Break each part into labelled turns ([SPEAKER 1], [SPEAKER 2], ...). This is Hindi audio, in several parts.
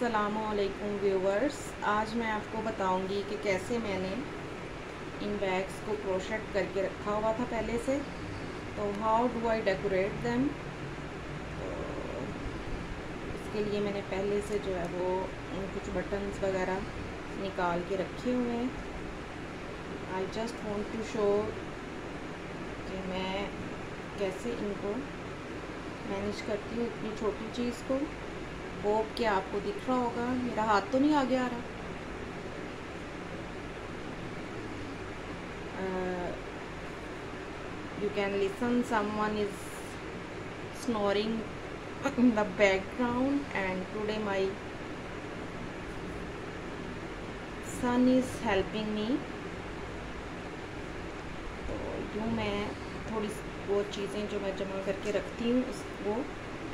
[SPEAKER 1] असलकुम व्यूवर्स आज मैं आपको बताऊँगी कि कैसे मैंने इन बैग्स को क्रोशेट करके रखा हुआ था पहले से। तो how do I decorate them तो इसके लिए मैंने पहले से जो है वो कुछ बटन्स वगैरह निकाल के रखे हुए हैं। I just want to show कि मैं कैसे इनको मैनेज करती हूँ इतनी छोटी चीज़ को। होप कि आपको दिख रहा होगा। मेरा हाथ तो नहीं आगे आ रहा। You can listen someone is snoring in the background and today my son is helping me. तो यूँ मैं थोड़ी वो चीज़ें जो मैं जमा करके रखती हूँ उसको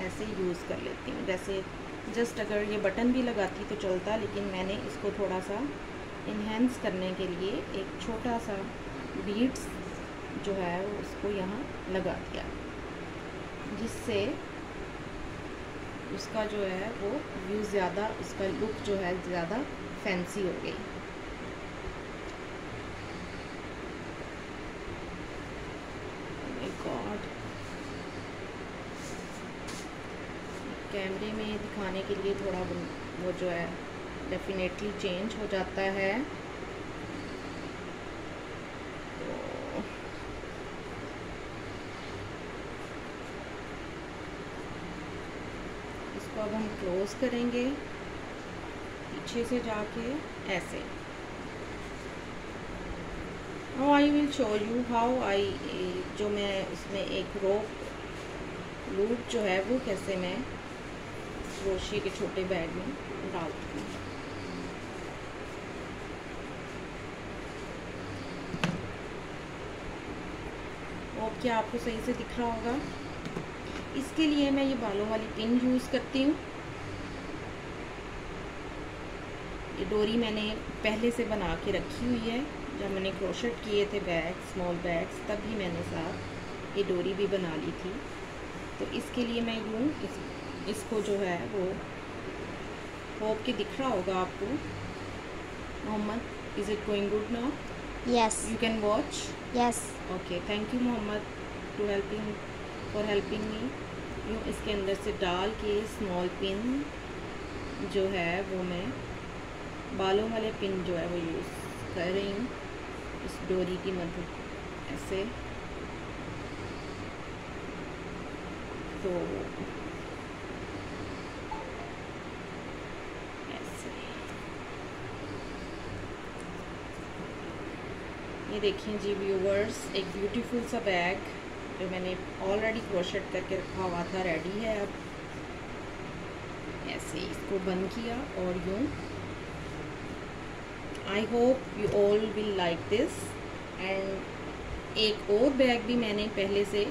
[SPEAKER 1] ऐसे यूज़ कर लेती हूँ। जैसे जस्ट अगर ये बटन भी लगाती तो चलता, लेकिन मैंने इसको थोड़ा सा इन्हेंस करने के लिए एक छोटा सा बीट्स जो है, उसको यहाँ लगा दिया। जिससे उसका जो है, वो व्यू ज़्यादा, उसका लुक जो है ज़्यादा फैंसी हो गई गॉड कैमरे में दिखाने के लिए थोड़ा वो जो है डेफिनेटली चेंज हो जाता है। तो इसको अब हम क्लोज करेंगे। पीछे से जाके ऐसे। How I will show you how I जो मैं उसमें एक रोप लूप जो है, वो कैसे मैं क्रोशिया के छोटे बैग में डालती हूँ और क्या आपको सही से दिख रहा होगा? इसके लिए मैं ये बालों वाली पिन यूज़ करती हूँ। ये डोरी मैंने पहले से बना के रखी हुई है। जब मैंने क्रोशेट किए थे बैग स्मॉल बैग्स तब भी मैंने साथ ये डोरी भी बना ली थी। तो इसके लिए मैं यूँ इस इसको जो है वो होप के दिख रहा होगा आपको। Mohammad is it going good now
[SPEAKER 2] yes
[SPEAKER 1] you can watch
[SPEAKER 2] yes
[SPEAKER 1] okay thank you Mohammad to helping for helping me यूँ इसके अंदर से डाल के स्मॉल पिन जो है वो मैं बालों वाले पिन जो है वो यूज़ कर रही हूँ इस डोरी की मदद ऐसे तो ये देखिए जी व्यूवर्स एक ब्यूटीफुल सा बैग जो मैंने ऑलरेडी क्रोशेट करके रखा हुआ था रेडी है अब। ऐसे इसको बंद किया और यूँ। I hope you all will like this and एक और बैग भी मैंने पहले से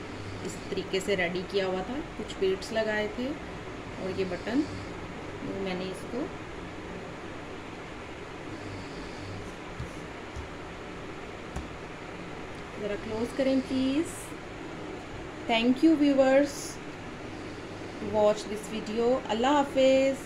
[SPEAKER 1] इस तरीके से रेडी किया हुआ था। कुछ बीट्स लगाए थे और ये बटन मैंने इसको ज़रा क्लोज करें please thank you viewers watch this video अल्लाह हाफिज़